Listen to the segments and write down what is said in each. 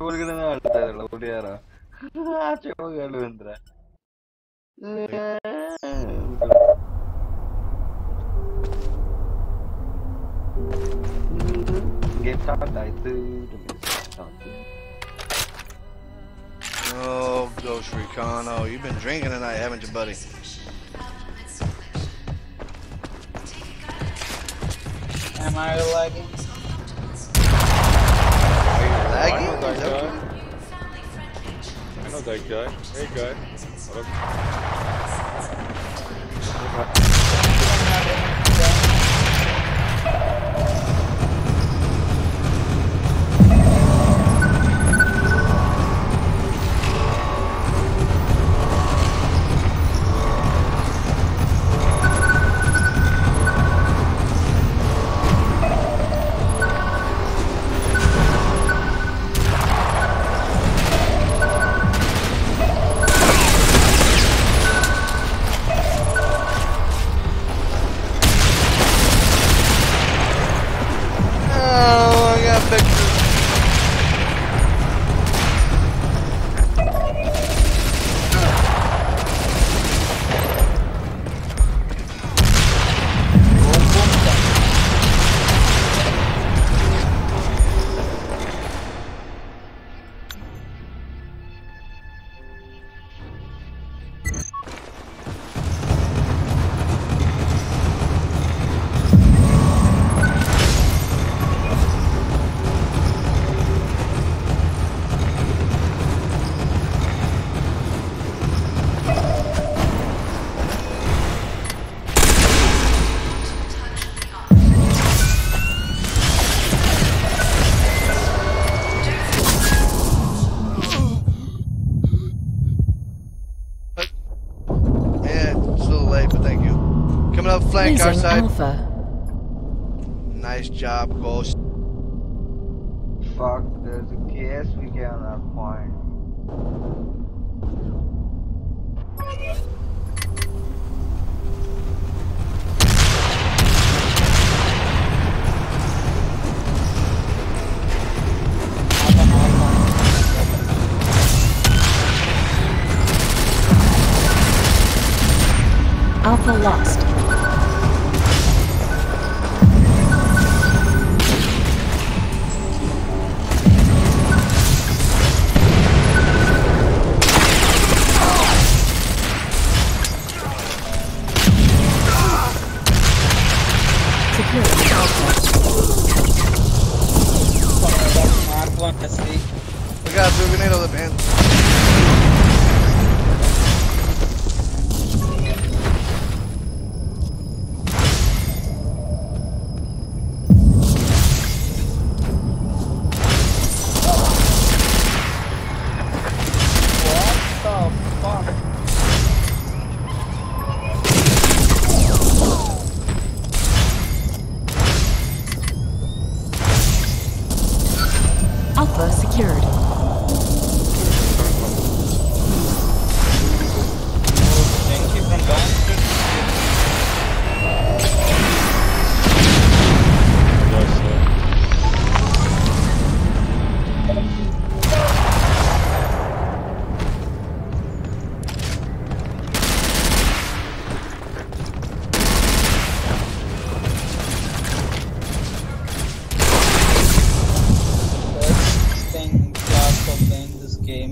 ಹುಡುಗನ ಆಡ್ತಾ ಇರಲ್ಲ ಹುಡುಗಿಯರ ಆಚೆ ಹೋಗಿ ಅಳು ಅಂದ್ರೆ ಗೇಮ್ ಸ್ಟಾರ್ಟ್ ಆಯ್ತು Oh, Ghost Recon. Oh, you've been drinking tonight, haven't you, buddy? Am I lagging? Lagging? I know that guy. I know that guy. Hey guy. What up? Losing side. Alpha. Nice job, Ghost. Fuck, there's a KSVK on that point. Alpha lost. Secured.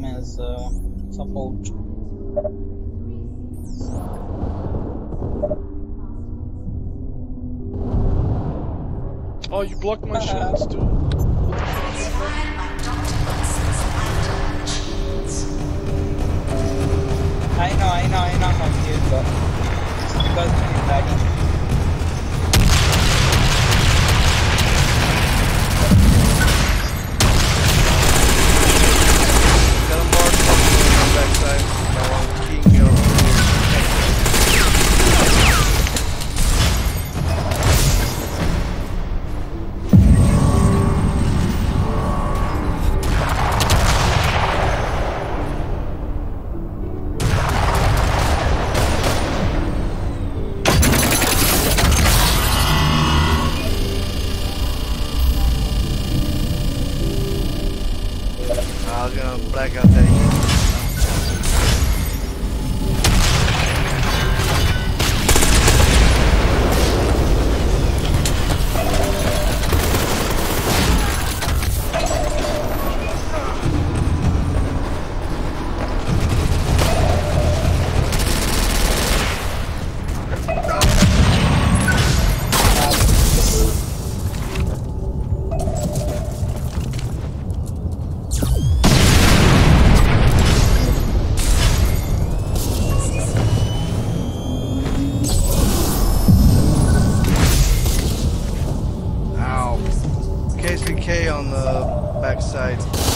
As uh, support. Oh, you blocked my shots, dude. I know, I know, I know how you because lagging. The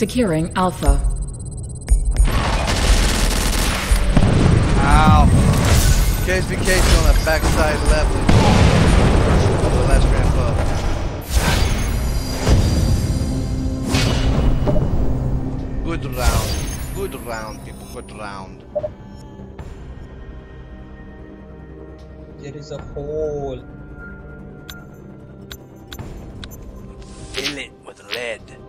Securing Alpha. Ow. KSVK's on the back side left of the last ramp up. Good round. Good round, people. Good round. There is a hole. Fill it with lead.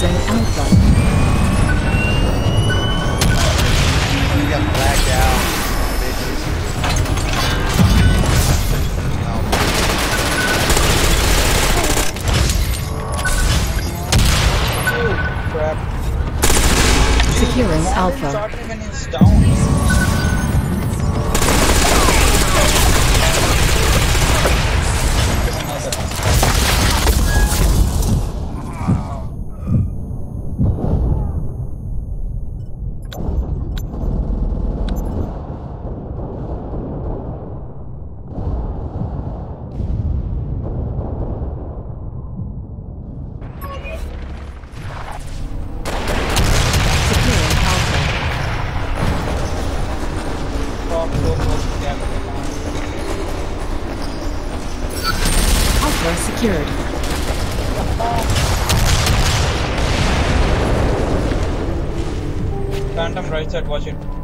Losing Alpha. Alpha secured. Phantom right side, watch it.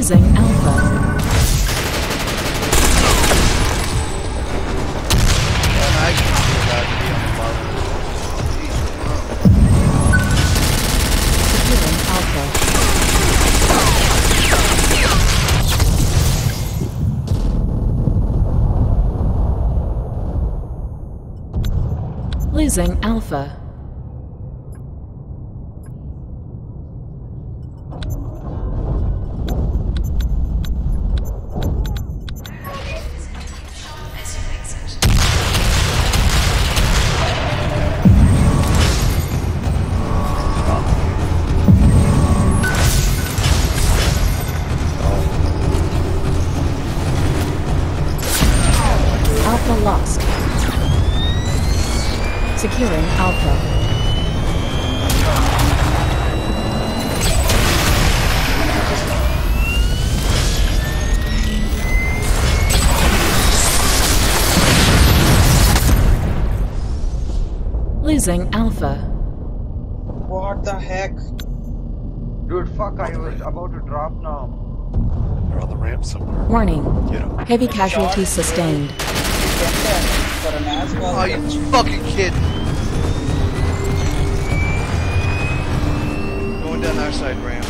Securing Alpha. Losing. Alpha Securing Alpha. Losing Alpha. What the heck? Dude, fuck, I was about to drop now. They're on the ramp somewhere. Warning. Get him. Heavy casualties sustained. Are you fucking kidding. coming down our side ramp.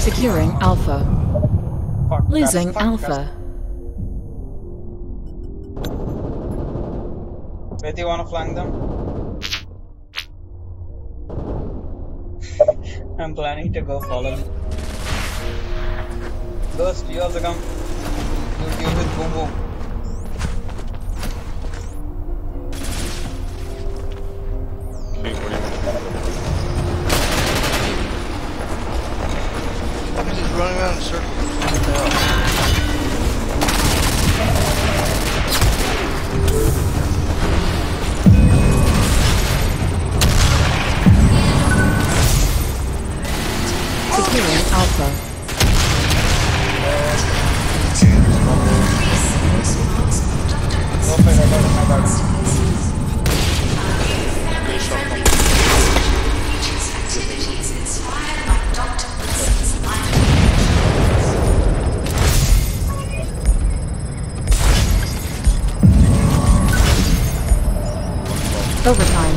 Securing Alpha. Losing Alpha. Do you wanna flank them? I'm planning to go follow them. Ghost, you also come. You deal with Boom Boom. overtime.